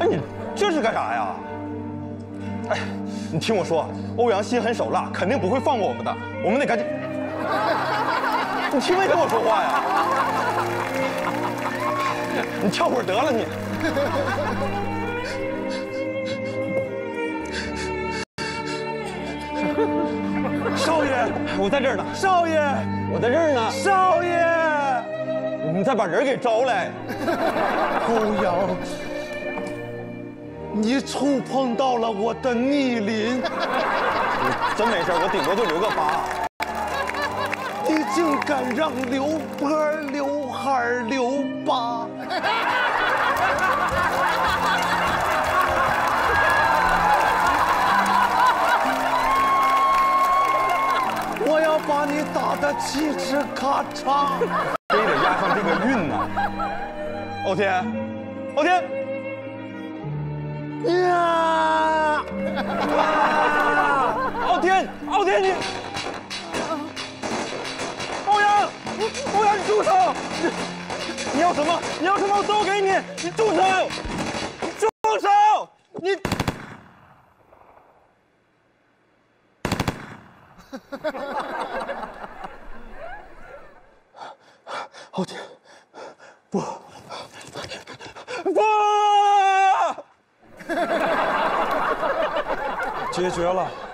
哎，你这是干啥呀？哎，你听我说，欧阳心狠手辣，肯定不会放过我们的，我们得赶紧。你听没听我说话呀？你跳会儿得了你。少爷，我在这儿呢。少爷，我在这儿呢。少爷，你再把人给招来。欧阳，你触碰到了我的逆鳞，真没事，我顶多就留个疤。你竟敢让刘波刘海留疤！我要把你打得七尺咔嚓！非得押上这个韵呢。傲天，傲天，呀！傲天，傲天，你，欧阳，欧阳，你住手！你你要什么？你要什么？我都给你！你住手！住手！你。傲天，不，不，解决了。